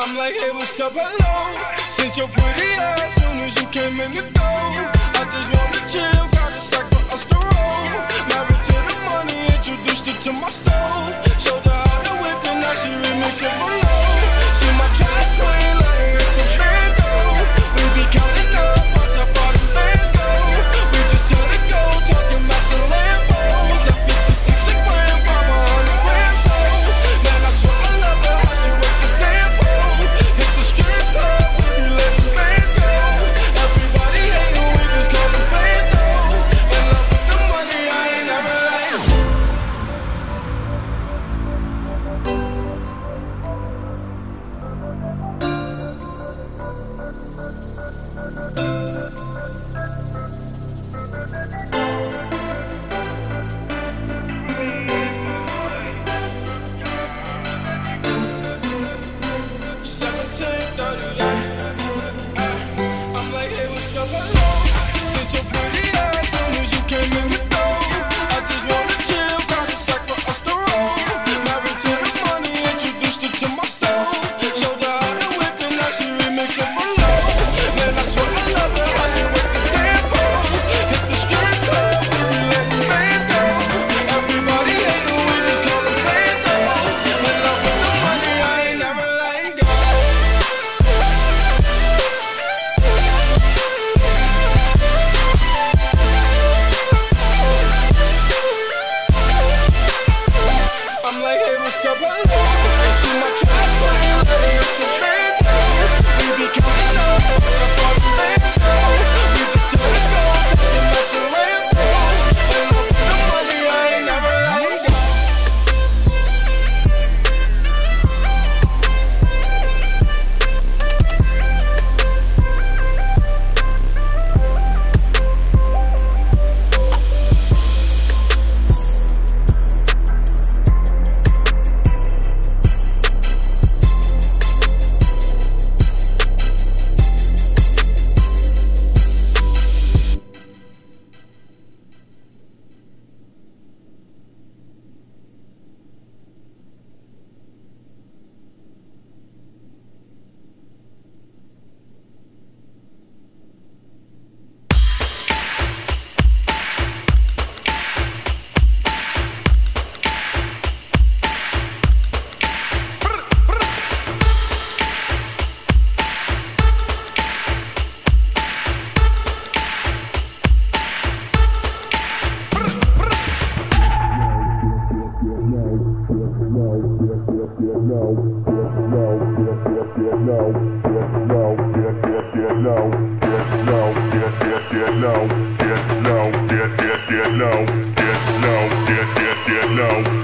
I'm like, hey, what's up, hello? Since your pretty ass soon as you came in the door. I just wanna chill, got a sack for us to roll. Married to the money, introduced her to my stove. Showed her how to whip and now she remixing below. She my track queen. low, get low, get get get low, get low, get get get low.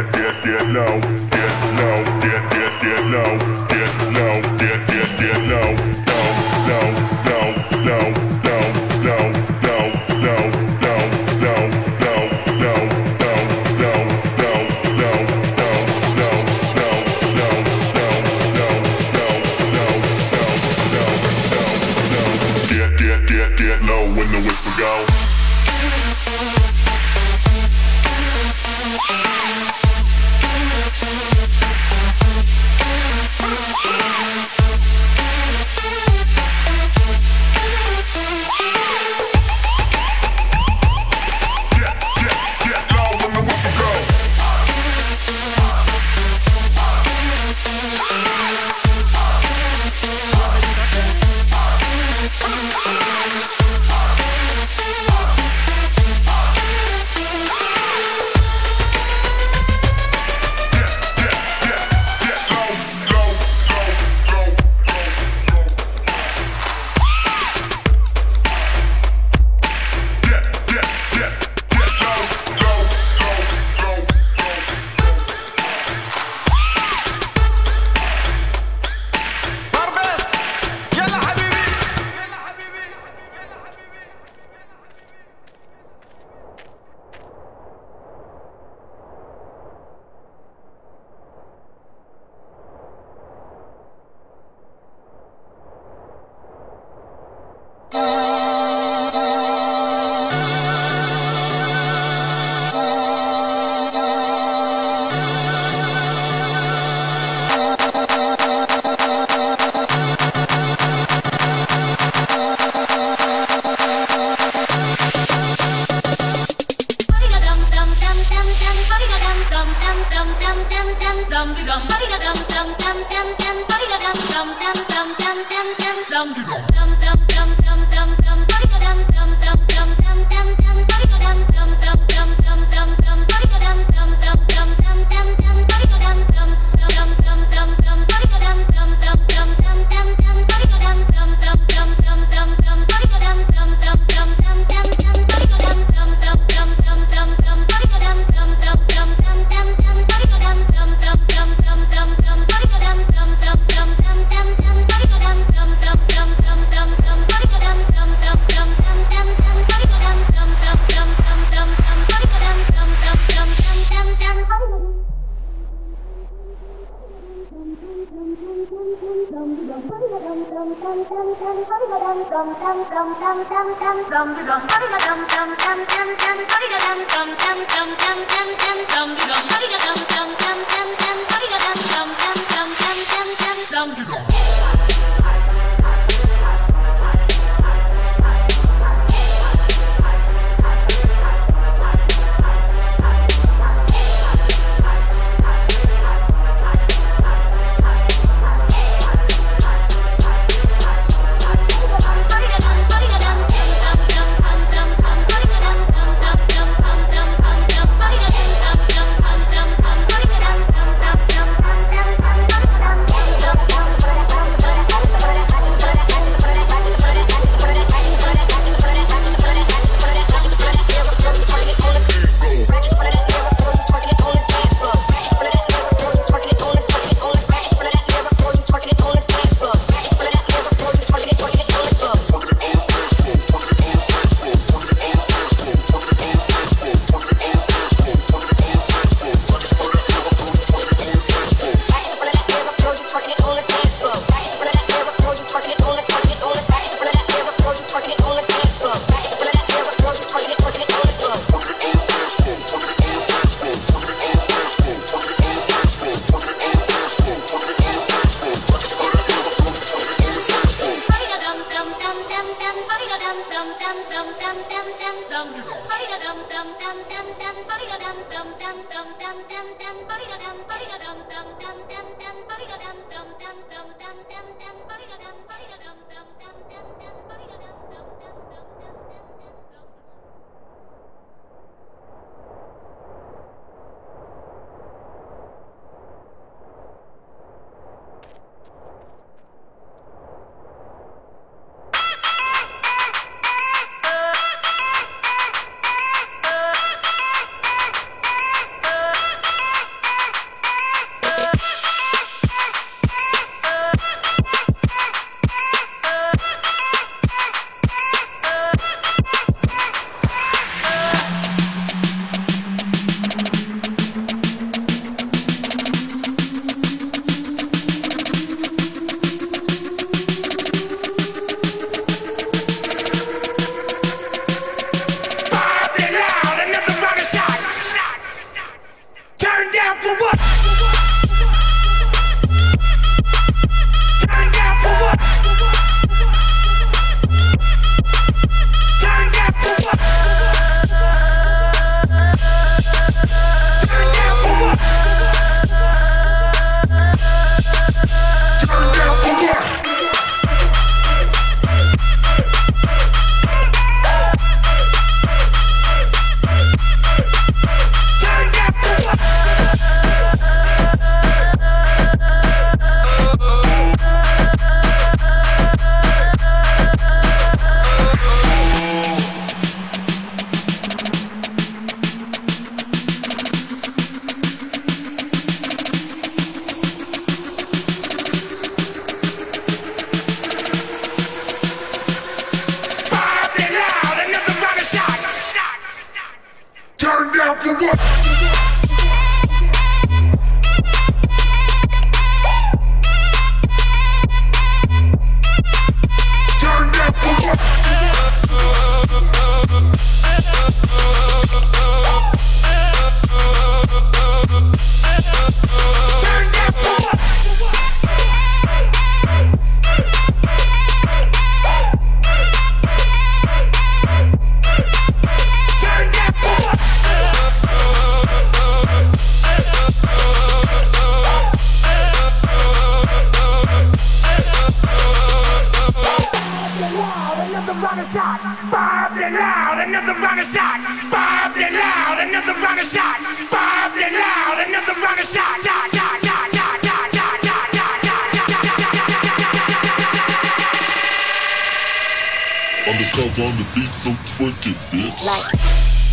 Yeah, yeah, dead now. Dum dum dum dum dum dum dum fucking yeah. so twerk it, bitch. Like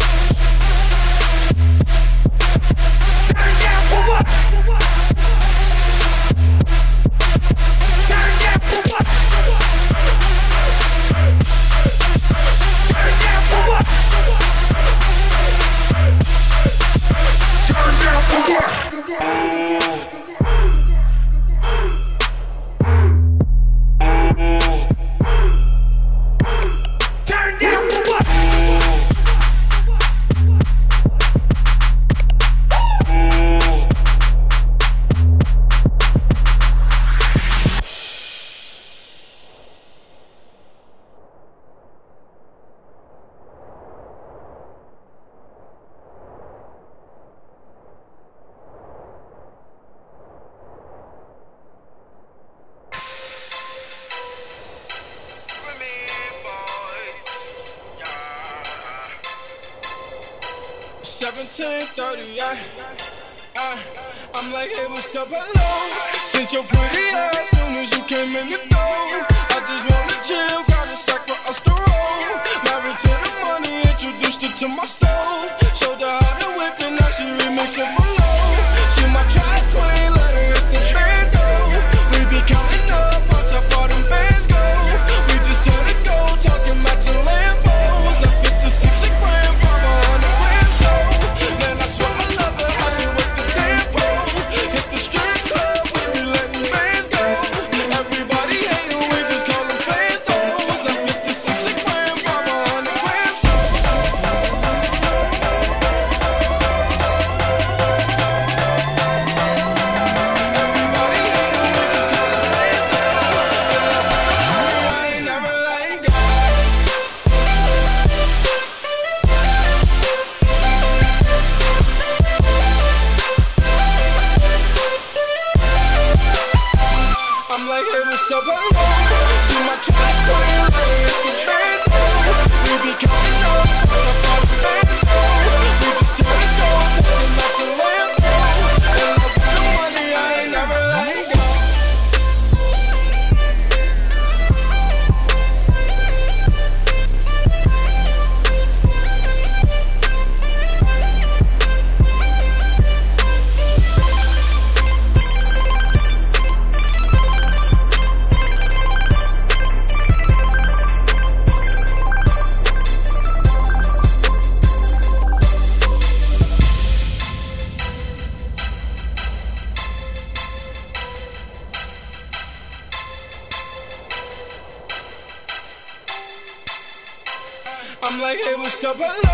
30, I, I, uh, I'm like, hey, what's up, hello? Since your pretty ass, soon as you came in the door. Supa.